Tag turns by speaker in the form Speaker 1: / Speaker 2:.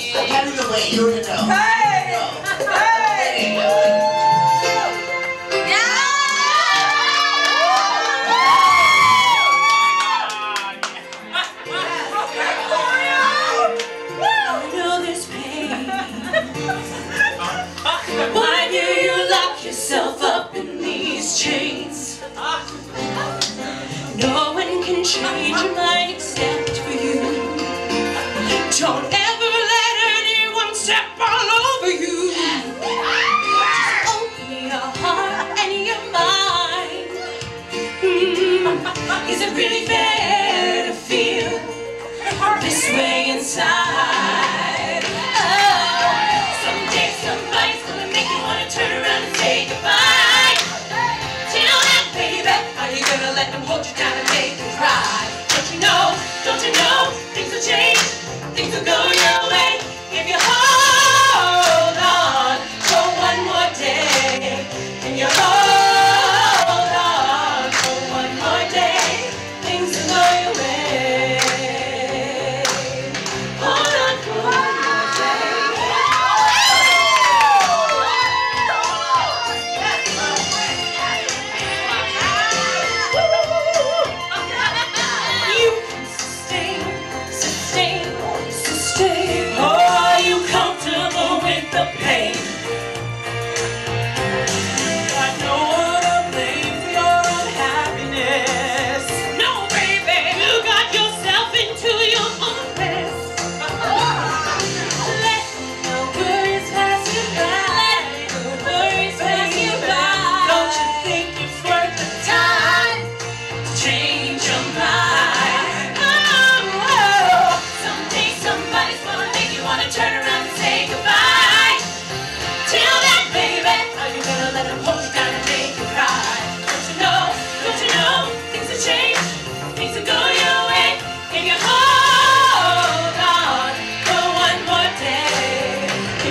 Speaker 1: Carry the weight. Here we go. Hey! Here we.
Speaker 2: It's a pretty fair.